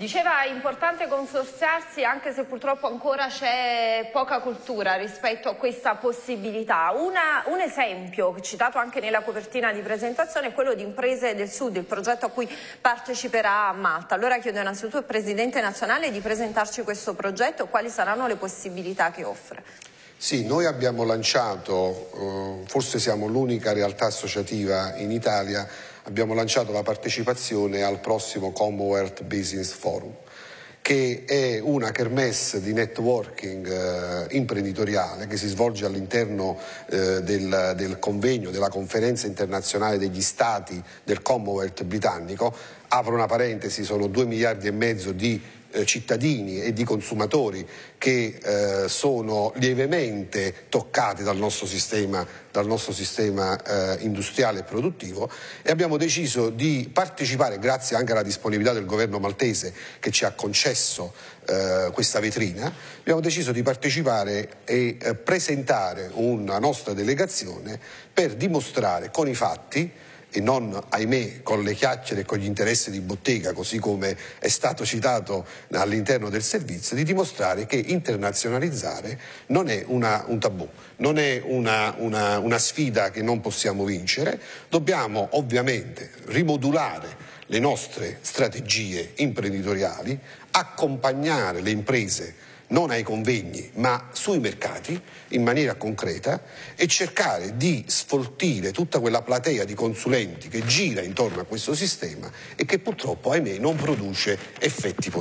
Diceva importante consorziarsi anche se purtroppo ancora c'è poca cultura rispetto a questa possibilità. Una, un esempio citato anche nella copertina di presentazione è quello di Imprese del Sud, il progetto a cui parteciperà Malta. Allora chiedo innanzitutto al Presidente nazionale di presentarci questo progetto e quali saranno le possibilità che offre. Sì, noi abbiamo lanciato, eh, forse siamo l'unica realtà associativa in Italia, abbiamo lanciato la partecipazione al prossimo Commonwealth Business Forum che è una kermesse di networking eh, imprenditoriale che si svolge all'interno eh, del, del, convegno della conferenza internazionale degli stati del Commonwealth britannico. Apro una parentesi, sono due miliardi e mezzo di eh, cittadini e di consumatori che eh, sono lievemente toccati dal nostro sistema, dal nostro sistema eh, industriale e produttivo e abbiamo deciso di partecipare, grazie anche alla disponibilità del governo maltese che ci ha concesso eh, questa vetrina, abbiamo deciso di partecipare e eh, presentare una nostra delegazione per dimostrare con i fatti e non, ahimè, con le chiacchiere e con gli interessi di bottega, così come è stato citato all'interno del servizio, di dimostrare che internazionalizzare non è una, un tabù, non è una, una, una sfida che non possiamo vincere, dobbiamo ovviamente rimodulare le nostre strategie imprenditoriali, accompagnare le imprese non ai convegni ma sui mercati in maniera concreta e cercare di sfoltire tutta quella platea di consulenti che gira intorno a questo sistema e che purtroppo, ahimè, non produce effetti positivi.